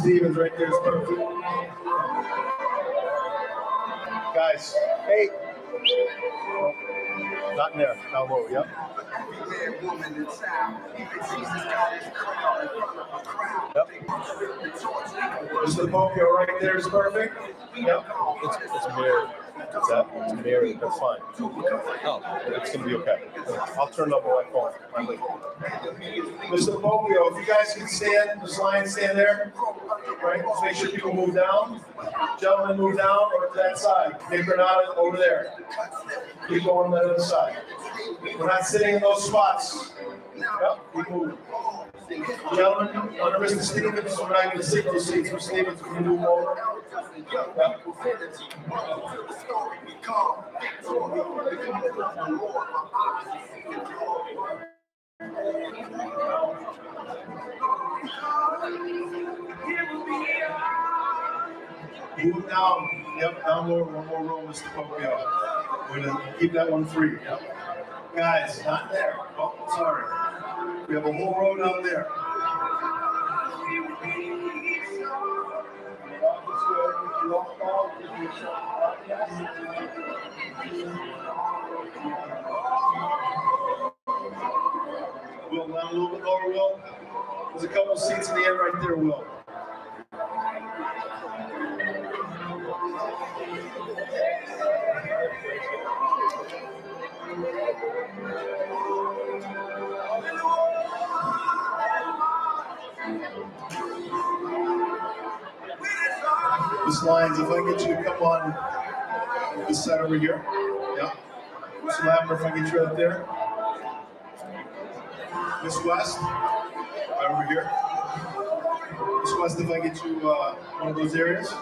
Stevens right there is perfect. Guys, hey. Not in there, low, yep. Yep. Mr. Bocchio right there is perfect. Yep. It's, it's mirrored. Is that? It's mirrored. That's fine. Oh, it's gonna be okay. I'll turn it up my phone. Mr. Bocchio, if you guys can stand, just line stand there. Right? Make sure people move down. Gentlemen, move down or to that side. Nick Granada over there. Keep going on the other side. We're not sitting in those spots. Yep, keep moving. Gentlemen, under Mr. Stevens, we're not gonna sit those seats. Mr. Stevens, can you move over? Move down, yep, down more, one more row, Mr. Pompeo. We're gonna keep that one free, yep. Guys, not there, oh, sorry. We have a whole row down there. Will, down a little bit lower, Will. There's a couple of seats in the end right there, Will. Miss Lyons, if I can get you to come on this side over here. Yeah. Miss Lambert, if I can get you up there. Miss West, right over here. Miss West, if I get you uh, one of those areas.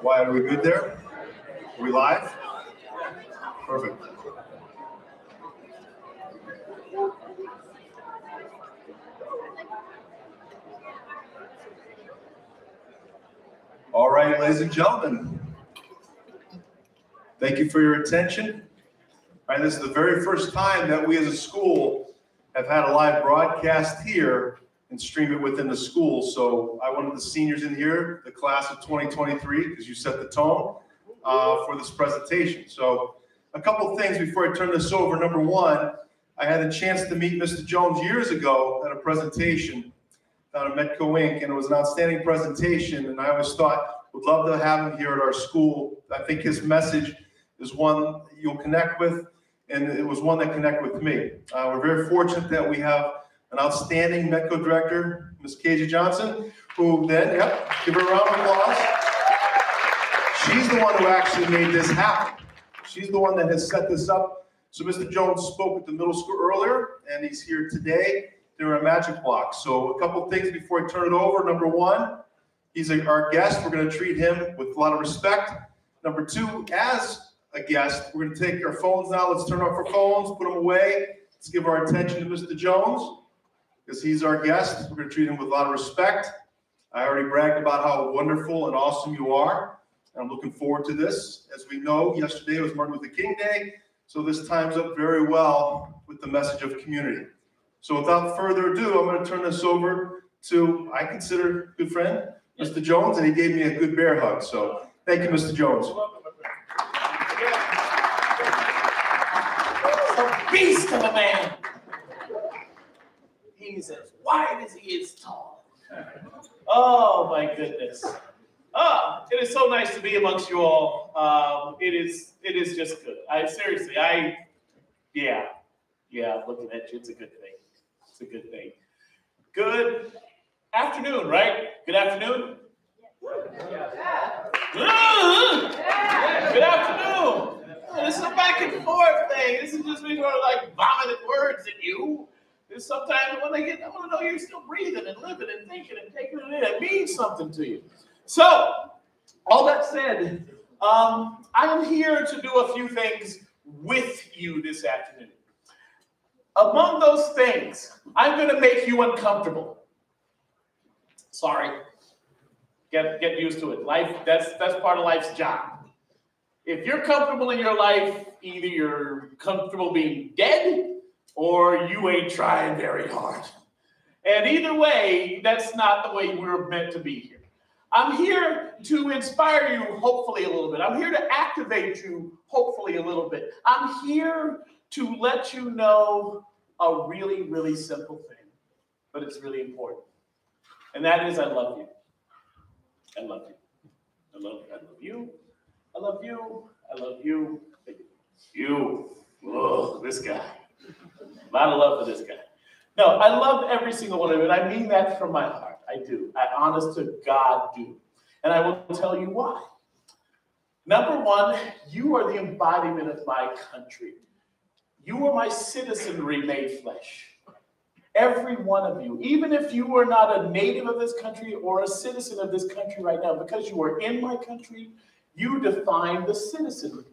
Why are we good there? Are we live? Perfect. All right, ladies and gentlemen. Thank you for your attention. All right, this is the very first time that we as a school have had a live broadcast here and stream it within the school. So I wanted the seniors in here, the class of 2023, because you set the tone uh, for this presentation. So a couple things before I turn this over. Number one, I had a chance to meet Mr. Jones years ago at a presentation down at Metco Inc. And it was an outstanding presentation. And I always thought, would love to have him here at our school. I think his message is one you'll connect with, and it was one that connected with me. Uh, we're very fortunate that we have an outstanding Metco director, Ms. Kasia Johnson, who then, yep, give her a round of applause. She's the one who actually made this happen. She's the one that has set this up. So Mr. Jones spoke at the middle school earlier, and he's here today during a magic block. So a couple things before I turn it over. Number one, he's a, our guest. We're going to treat him with a lot of respect. Number two, as a guest, we're going to take our phones now. Let's turn off our phones, put them away. Let's give our attention to Mr. Jones because he's our guest. We're going to treat him with a lot of respect. I already bragged about how wonderful and awesome you are. And I'm looking forward to this. As we know, yesterday was Martin Luther King Day, so this times up very well with the message of community. So without further ado, I'm going to turn this over to, I consider good friend, Mr. Jones, and he gave me a good bear hug. So thank you, Mr. Jones. a beast of a man. He's as wide as he is tall. Oh my goodness. Ah, it is so nice to be amongst you all. Um, it is it is just good. I seriously, I yeah, yeah, looking at you, it's a good thing. It's a good thing. Good afternoon, right? Good afternoon. Good afternoon. This is a back and forth thing. This is just me sort of like vomiting words at you. is sometimes when they get, I want to know you're still breathing and living and thinking and taking it in. It means something to you. So, all that said, um, I am here to do a few things with you this afternoon. Among those things, I'm going to make you uncomfortable. Sorry. Get, get used to it. Life, that's, that's part of life's job. If you're comfortable in your life, either you're comfortable being dead or you ain't trying very hard. And either way, that's not the way we're meant to be here. I'm here to inspire you, hopefully, a little bit. I'm here to activate you, hopefully, a little bit. I'm here to let you know a really, really simple thing, but it's really important. And that is, I love you. I love you. I love you. I love you. I love you. I love you. You. Oh, this guy. A lot of love for this guy. No, I love every single one of you, and I mean that from my heart. I do. I honest to God do. And I will tell you why. Number one, you are the embodiment of my country. You are my citizenry made flesh. Every one of you, even if you are not a native of this country or a citizen of this country right now, because you are in my country, you define the citizenry.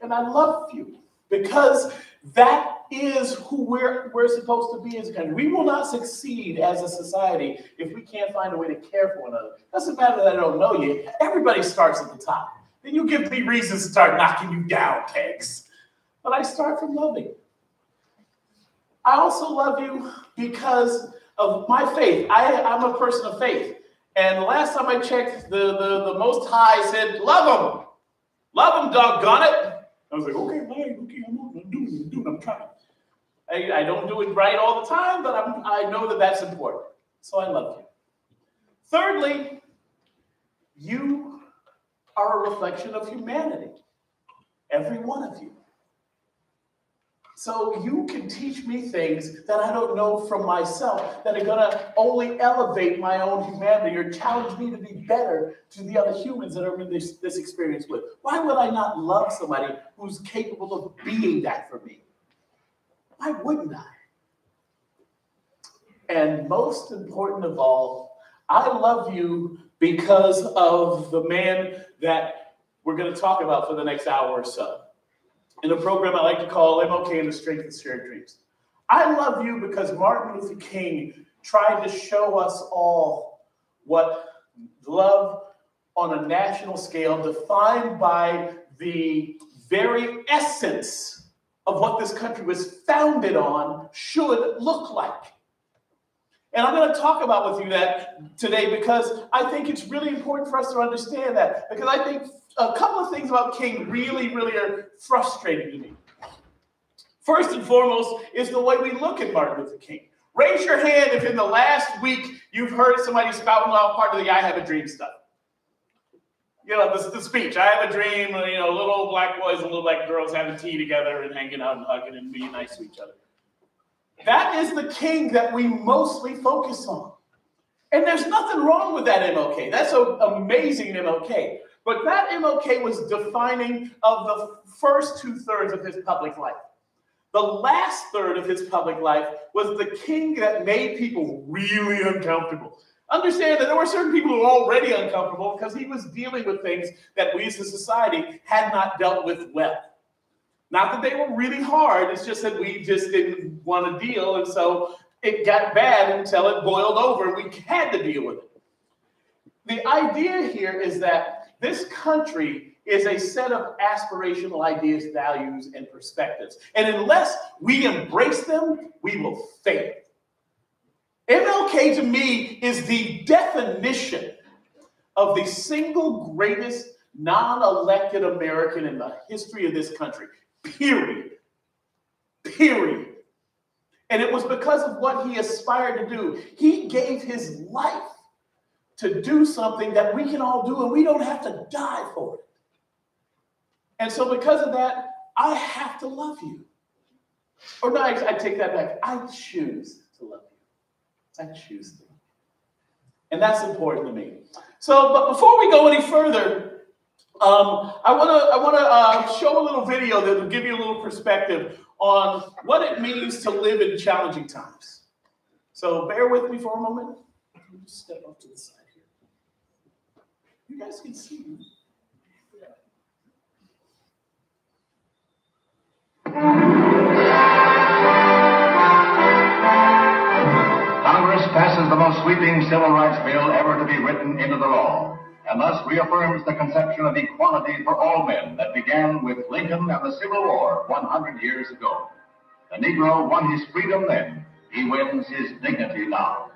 And I love you because that is who we're, we're supposed to be as a country. We will not succeed as a society if we can't find a way to care for one another. Doesn't matter that I don't know you. Everybody starts at the top. Then you give me reasons to start knocking you down, pegs. But I start from loving. I also love you because of my faith. I, I'm a person of faith. And last time I checked, the, the, the Most High said, Love them. Love them, doggone it. I was like, okay, man, okay, I'm, doing, I'm doing, I'm trying. I, I don't do it right all the time, but I'm, I know that that's important. So I love you. Thirdly, you are a reflection of humanity. Every one of you. So you can teach me things that I don't know from myself that are going to only elevate my own humanity or challenge me to be better to the other humans that I'm in this, this experience with. Why would I not love somebody who's capable of being that for me? Why wouldn't I? And most important of all, I love you because of the man that we're going to talk about for the next hour or so in a program I like to call MLK and the Strength of Shared Dreams. I love you because Martin Luther King tried to show us all what love on a national scale, defined by the very essence of what this country was founded on, should look like. And I'm going to talk about with you that today because I think it's really important for us to understand that. Because I think a couple of things about King really, really are frustrating to me. First and foremost is the way we look at Martin Luther King. Raise your hand if in the last week you've heard somebody spouting off part of the I have a dream stuff. You know, the, the speech, I have a dream, you know, little black boys and little black girls having tea together and hanging out and hugging and being nice to each other. That is the king that we mostly focus on. And there's nothing wrong with that MLK. That's an amazing MLK. But that MLK was defining of the first two thirds of his public life. The last third of his public life was the king that made people really uncomfortable. Understand that there were certain people who were already uncomfortable because he was dealing with things that we as a society had not dealt with well. Not that they were really hard, it's just that we just didn't want to deal. And so it got bad until it boiled over. And we had to deal with it. The idea here is that this country is a set of aspirational ideas, values, and perspectives. And unless we embrace them, we will fail. MLK to me is the definition of the single greatest non elected American in the history of this country. Period. Period. And it was because of what he aspired to do. He gave his life to do something that we can all do and we don't have to die for it. And so, because of that, I have to love you. Or no, I, I take that back. I choose to love you. I choose to. And that's important to me. So, but before we go any further, um, I want to I want to uh, show a little video that will give you a little perspective on what it means to live in challenging times. So bear with me for a moment. Step up to the side. You guys can see me. Congress passes the most sweeping civil rights bill ever to be written into the law, and thus reaffirms the conception of equality for all men that began with Lincoln and the Civil War 100 years ago. The Negro won his freedom then, he wins his dignity now.